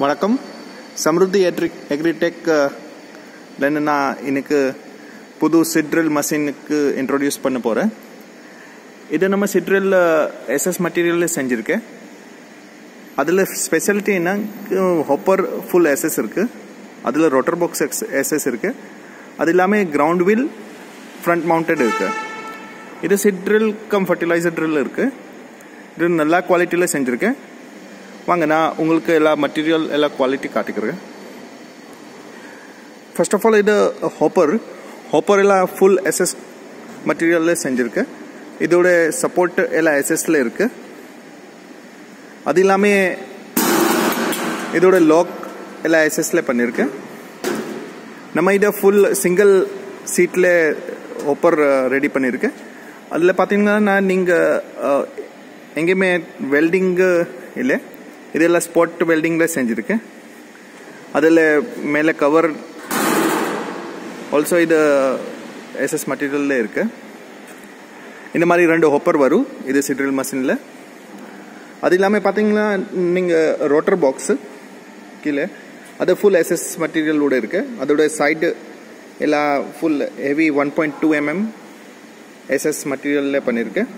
வணக்கம். சம்ருத்தி எட்ரி எக்ரிடெக் நான் இன்னைக்கு புது சிட்ரில் மஷினுக்கு இன்ட்ரோடியூஸ் பண்ண போகிறேன் இது நம்ம சிட்ரில் எஸ்எஸ் மெட்டீரியலில் செஞ்சுருக்கேன். அதில் ஸ்பெஷாலிட்டி என்ன ஹொப்பர் ஃபுல் எஸ்எஸ் இருக்குது அதில் ரொட்டர் பாக்ஸ் எக்ஸ் எஸ்எஸ் இருக்குது அது இல்லாமல் கிரவுண்ட் வீல் ஃப்ரண்ட் மவுண்டட் இருக்குது இது சிட்ரில் கம் ஃபர்டிலைசர் ட்ரில் இருக்குது இது நல்லா குவாலிட்டியில் செஞ்சுருக்கேன். வாங்க நான் உங்களுக்கு எல்லா மெட்டீரியல் எல்லா குவாலிட்டி காட்டிக்கிறேன். ஃபர்ஸ்ட் ஆஃப் ஆல் இது ஹாப்பர் ஹாப்பர் எல்லாம் ஃபுல் எஸ்எஸ் மெட்டீரியலில் செஞ்சுருக்கு. இதோட சப்போர்ட் எல்லாம் எஸ்எஸ்ல இருக்கு. அது இல்லாமல் இதோட லாக் எல்லாம் எஸ்எஸ்ல பண்ணியிருக்கு நம்ம இதை ஃபுல் சிங்கிள் சீட்டில் ஹாப்பர் ரெடி பண்ணியிருக்கு அதில் பார்த்தீங்கன்னா நான் நீங்கள் எங்கேயுமே வெல்டிங்கு இல்லை. இதெல்லாம் ஸ்பாட் வெல்டிங்கில் செஞ்சுருக்கேன் அதில் மேலே கவர் ஆல்சோ இது எஸ்எஸ் மெட்டீரியலில் இருக்கு. இந்த மாதிரி ரெண்டு ஹோப்பர் வரும் இது சிட்ரில் மஷினில் அது இல்லாமல் பார்த்தீங்கன்னா நீங்கள் ரோட்டர் பாக்ஸு கீழே அது ஃபுல் எஸ்எஸ் மெட்டீரியலோட இருக்குது அதோட சைடு எல்லாம் full heavy one point two mm SS மெட்டீரியலில் பண்ணியிருக்கேன்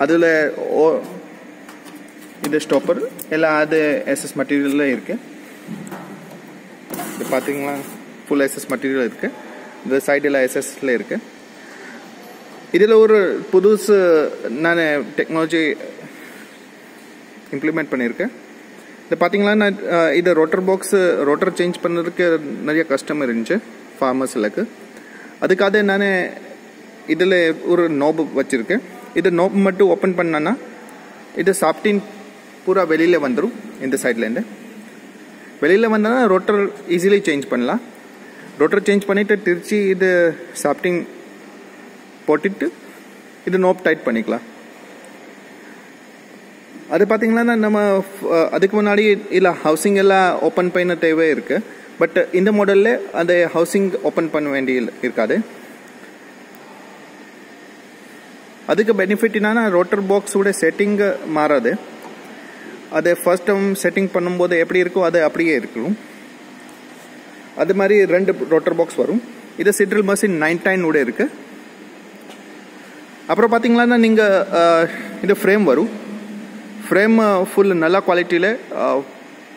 அதில் ஓ இது ஸ்டாப்பர் எல்லாம் அது எஸ்எஸ் மெட்டீரியலில் இருக்கு. இது பார்த்தீங்களா ஃபுல் எஸ்எஸ் மெட்டீரியல் இருக்கு. இந்த சைடு எல்லாம் எஸ்எஸ்ல இருக்கு. இதில் ஒரு புதுசு நான் டெக்னாலஜி இம்ப்ளிமெண்ட் பண்ணியிருக்கேன் இது பார்த்தீங்களா நான் இது ரோட்டர் பாக்ஸ் ரோட்டர் சேஞ்ச் பண்ணுறதுக்கு நிறைய கஷ்டம் இருந்துச்சு ஃபார்மர்ஸுக்கு அதுக்காக நான் இதில் ஒரு நோப் வச்சுருக்கேன். இது நோப் மட்டும் ஓப்பன் பண்ணேன்னா இது சாப்டின் பூரா வெளியில் வந்துடும் இந்த சைட்லேருந்து வெளியில் வந்தால் ரோட்டர் ஈஸிலி சேஞ்ச் பண்ணலாம். ரோட்டர் சேஞ்ச் பண்ணிவிட்டு திருச்சி இது சாப்டிங் போட்டுட்டு இது நோப் டைட் பண்ணிக்கலாம். அது பார்த்தீங்கன்னா நம்ம அதுக்கு முன்னாடி இல்லை ஹவுசிங் எல்லாம் ஓப்பன் பண்ண தேவை இருக்கு. பட் இந்த மாடலில் அந்த ஹவுசிங் ஓப்பன் பண்ண வேண்டிய இருக்காது. அதுக்கு பெனிஃபிட் என்னன்னா ரோட்டர் பாக்ஸோட செட்டிங் மாறாது. அது ஃபர்ஸ்ட் டைம் செட்டிங் பண்ணும்போது எப்படி இருக்கோ அது அப்படியே இருக்கும். அது மாதிரி ரெண்டு ரோட்டர் பாக்ஸ் வரும். இது சிட்ரில் மசின் நைன் டைனோட இருக்குது அப்புறம் பார்த்தீங்களான்னா நீங்கள் இது ஃப்ரேம் வரும். ஃப்ரேம் ஃபுல் நல்ல குவாலிட்டியில்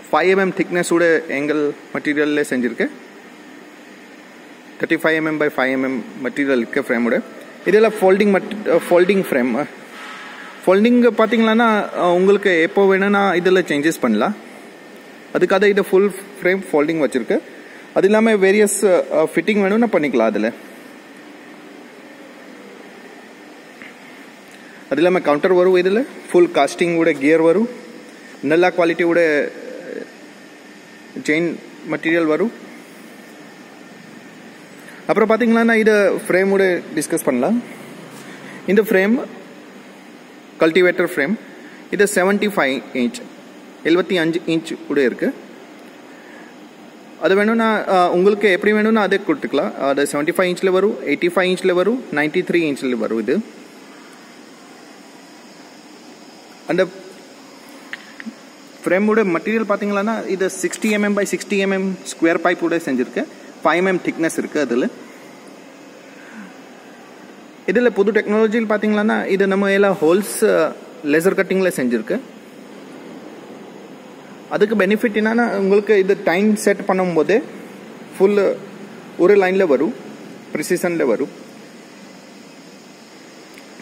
ஃபைவ் எம்எம் திக்னஸோட எங்கள் மெட்டீரியலில் செஞ்சுருக்கேன் thirty five mm by five mm material இருக்குது ஃப்ரேமோட இதெல்லாம் ஃபோல்டிங் மட் ஃபோல்டிங் ஃப்ரேம் ஃபோல்டிங் பார்த்தீங்கன்னா உங்களுக்கு எப்போ வேணும்னா இதில் சேஞ்சஸ் பண்ணலாம். அதுக்காக இது ஃபுல் ஃப்ரேம் ஃபோல்டிங் வச்சுருக்கு. அது இல்லாமல் வேரியஸ் ஃபிட்டிங் வேணும்னா பண்ணிக்கலாம் அதில். அது இல்லாமல் கவுண்டர் வரும் இதில். ஃபுல் காஸ்டிங்கோட கியர் வரும். நல்ல குவாலிட்டியோட செயின் மெட்டீரியல் வரும். அப்புறம் பார்த்தீங்கன்னா இதை ஃப்ரேமோட டிஸ்கஸ் பண்ணலாம். இந்த ஃப்ரேம் கல்டிவேட்டர் ஃப்ரேம் இது செவன்டி ஃபைவ் இன்ச் எழுபத்தி அஞ்சு இன்ச் கூட இருக்குது அது வேணும்னா உங்களுக்கு எப்படி வேணும்னா அதே கொடுத்துக்கலாம். அது செவன்டி ஃபைவ் இன்ச்சில் வரும் எயிட்டி ஃபைவ் இன்ச்சில் வரும் நைன்டி த்ரீ இன்ச்சில் வரும் இது. அந்த ஃப்ரேமோட மெட்டீரியல் பார்த்தீங்கன்னா இது sixty MM by sixty MM square பைப்போட செஞ்சுருக்கு. ஃபைவ் எம்எம் திக்னஸ் இருக்குது அதில். இதில் புது டெக்னாலஜியில் பார்த்தீங்கன்னா இது நம்ம எல்லாம் ஹோல்ஸ் லேசர் கட்டிங்கில் செஞ்சுருக்கு. அதுக்கு பெனிஃபிட் என்னன்னா உங்களுக்கு இது டைம் செட் பண்ணும்போது ஃபுல் ஒரு லைனில் வரும். ப்ரிசிஷனில் வரும்.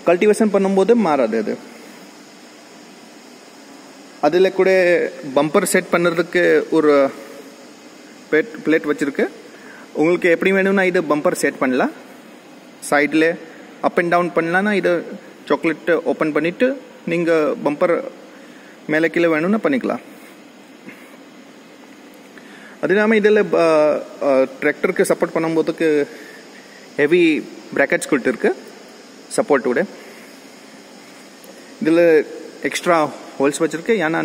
கல்டிவேஷன் பண்ணும்போது மாறாது அது. அதில் கூட பம்பர் செட் பண்ணுறதுக்கு ஒரு பிளேட் பிளேட் வச்சுருக்கு. உங்களுக்கு எப்படி வேணும்னா இது பம்பர் செட் பண்ணலாம். சைடில் அப் அண்ட் டவுன் பண்ணலான்னா இதை சாக்லேட் ஓப்பன் பண்ணிவிட்டு நீங்கள் பம்பர் மேலே கீழே வேணும்னா பண்ணிக்கலாம். அது இல்லாமல் இதில் டிராக்டருக்கு சப்போர்ட் பண்ணும்போதுக்கு ஹெவி ப்ராக்கெட்ஸ் கொடுத்துருக்கு சப்போர்ட்டோட இதில் எக்ஸ்ட்ரா ஹோல்ஸ் வச்சுருக்கு. ஏன்னா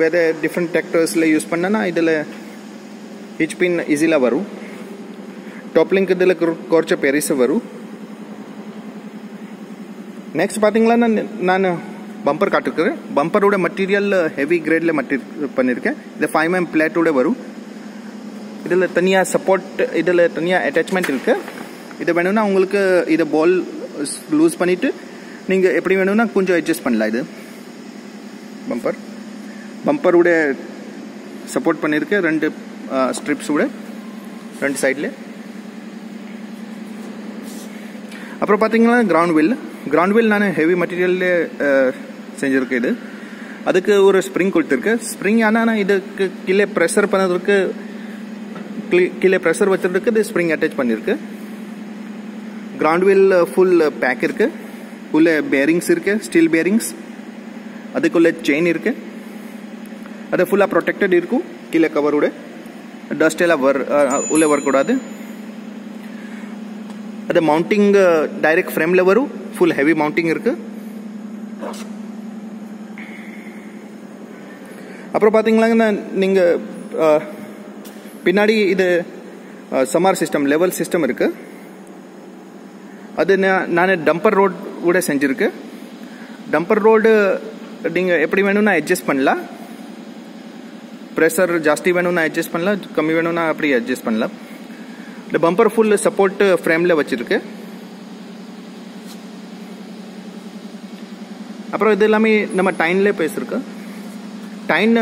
வேறு டிஃப்ரெண்ட் டிராக்டர்ஸில் யூஸ் பண்ணனா இதில் ஹிச்பின் ஈஸியில் வரும். டாப்லிங்க் இதில் குறைச்ச பெரிசு வரும். நெக்ஸ்ட் பார்த்தீங்களா நான் நான் பம்பர் காட்டிருக்கிறேன். பம்பரோட மெட்டீரியல் ஹெவி கிரேடில் மட்டி பண்ணியிருக்கேன் இது ஃபைவ் எம் பிளேட்டோட வரும். இதில் தனியாக சப்போர்ட் இதில் தனியாக அட்டாச்மெண்ட் இருக்குது இது வேணும்னா உங்களுக்கு இதை பால் லூஸ் பண்ணிவிட்டு நீங்கள் எப்படி வேணும்னா கொஞ்சம் அட்ஜஸ்ட் பண்ணலாம் இது. பம்பர் பம்பரோட சப்போர்ட் பண்ணியிருக்கு ரெண்டு ஸ்ட்ரிப்ஸோட ரெண்டு சைடில் அப்புறம் பார்த்தீங்கன்னா கிரவுண்ட் வில் கிரவுண்ட் நான் ஹெவி மெட்டீரியல்லே செஞ்சிருக்கேன் இது. அதுக்கு ஒரு ஸ்ப்ரிங் கொடுத்துருக்கு. ஸ்ப்ரிங் ஆனால் இதுக்கு கீழே ப்ரெஷர் பண்ணதுக்கு கீழே ப்ரெஷர் வச்சுருக்கு இது ஸ்ப்ரிங் அட்டாச் பண்ணியிருக்கு கிரவுண்ட் வில் ஃபுல் பேக் இருக்கு. உள்ள பேரிங்ஸ் இருக்கு. ஸ்டீல் பேரிங்ஸ் அதுக்குள்ள செயின் இருக்கு. அது ஃபுல்லாக ப்ரொடெக்டட் இருக்கும். கீழே கவரோட டஸ்ட் எல்லாம் வர் உள்ளே வரக்கூடாது. அது மவுண்டிங் டைரக்ட் ஃப்ரேமில் வரும். ஃபுல் ஹெவி மவுண்டிங் இருக்கு. அப்புறம் பார்த்தீங்களாங்கன்னா நீங்கள் பின்னாடி இது சமார் சிஸ்டம் லெவல் சிஸ்டம் இருக்கு. அது நான் டம்பர் ரோட் கூட செஞ்சிருக்கு. டம்பர் ரோடு நீங்கள் எப்படி வேணும்னா அட்ஜஸ்ட் பண்ணலாம். ப்ரெஷர் ஜாஸ்தி வேணும்னா அட்ஜஸ்ட் பண்ணலாம் கம்மி வேணும்னா அப்படி அட்ஜஸ்ட் பண்ணலாம். இந்த பம்பர் ஃபுல் சப்போர்ட் ஃப்ரேமில் வச்சிருக்கு. அப்புறம் இது எல்லாமே நம்ம டைன்லேயே பேசியிருக்கோம் டைன்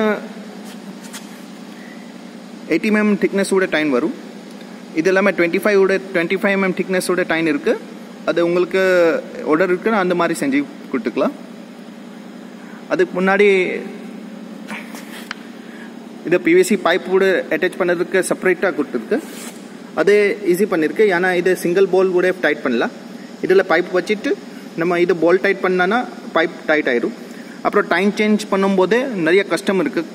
எயிட்டி எம்எம் திக்னஸோட டைன் வரும். இது எல்லாமே டுவெண்ட்டி ஃபைவோட டுவெண்ட்டி ஃபைவ் எம்எம் திக்னஸோட டைன் இருக்குது அது உங்களுக்கு ஆர்டர் இருக்குன்னு அந்த மாதிரி செஞ்சு கொடுத்துக்கலாம். அதுக்கு முன்னாடி இது பிவிசி பைப்போடு அட்டாச் பண்ணுறதுக்கு செப்பரேட்டாக கொடுத்துருக்கு. அதே ஈஸி பண்ணியிருக்கு ஏன்னா இது சிங்கிள் போல் கூட டைட் பண்ணலாம் இதில் பைப் வச்சுட்டு நம்ம இது போல் டைட் பண்ணான்னா பைப் டைட் ஆயிடும் அப்புறம் டைம் சேஞ்ச் பண்ணும்போதே நிறைய கஷ்டம் இருக்குது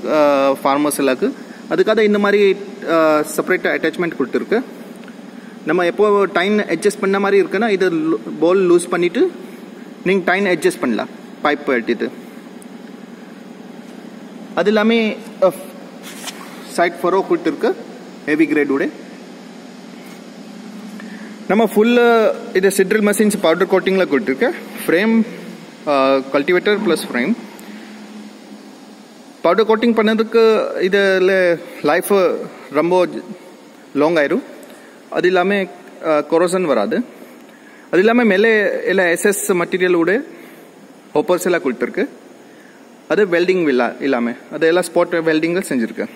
ஃபார்மர்ஸ் எல்லாருக்கு அதுக்காக இந்த மாதிரி செப்பரேட் அட்டாச்மெண்ட் கொடுத்துருக்கு. நம்ம எப்போ டைம் அட்ஜஸ்ட் பண்ண மாதிரி இருக்குன்னா இது போல் லூஸ் பண்ணிவிட்டு நீங்கள் டைம் அட்ஜஸ்ட் பண்ணலாம் பைப் எடுத்துட்டு அது எல்லாமே சைட் ஃபரோ கொடுத்துருக்கு ஹெவி கிரேடுடைய நம்ம ஃபுல் இது சிட்ரில் மஷின்ஸ் பவுடர் கோட்டிங்கில் கொடுத்துருக்கு. Frame cultivator plus frame powder coating பண்ணதுக்கு இதில் லைஃப் ரொம்ப லாங் ஆயிரும். அது இல்லாமல் கொரோசன் uh, வராது. அது இல்லாமல் மேலே எல்லாம் எஸ்எஸ் மெட்டீரியலோட ஹோப்பர்ஸ் எல்லாம் கொடுத்துருக்கு. அது வெல்டிங் இல்லா இல்லாமல் அது எல்லாம் ஸ்பாட் வெல்டிங்கில் செஞ்சுருக்கு.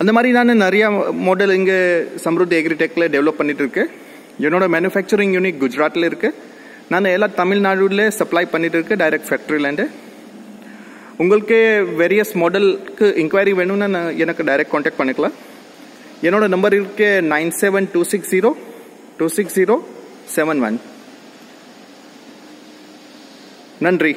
அந்த மாதிரி நான் நிறையா மாடல் இங்கே சம்ருத்தி எக்ரிடெக்கில் டெவலப் பண்ணிட்டு இருக்கேன் என்னோட மேனுஃபேக்சரிங் யூனிட் குஜராத்தில் இருக்கு. நான் எல்லாம் தமிழ்நாடுல சப்ளை பண்ணிட்டு இருக்கேன் டைரக்ட் ஃபேக்ட்ரிலேருந்து உங்களுக்கு வேரியஸ் மாடலுக்கு இன்கொயரி வேணும்னா நான் எனக்கு டைரக்ட் காண்டாக்ட் பண்ணிக்கலாம். என்னோட நம்பர் இருக்கு nine seven two six zero two six zero seven one நன்றி.